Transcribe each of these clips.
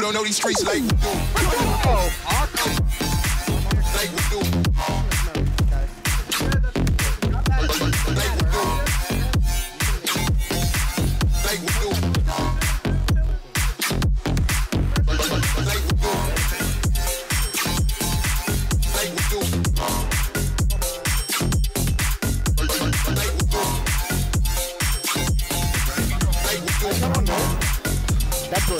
You don't know these streets like. Oh.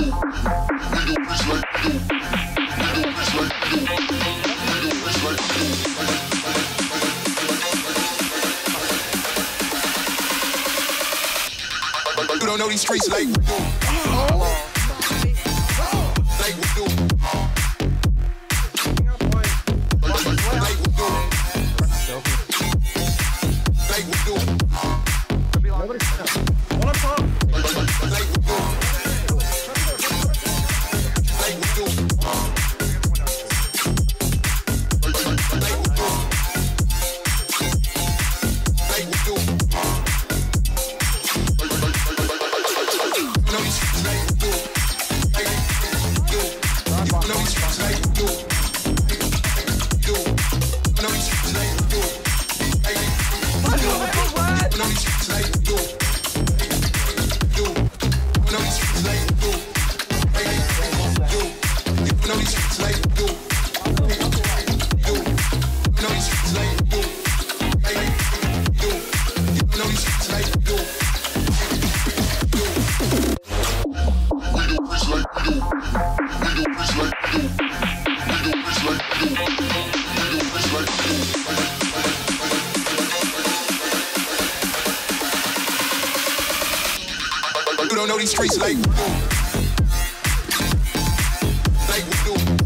You don't know these streets like we do. Like we do. who don't know these streets like. Like,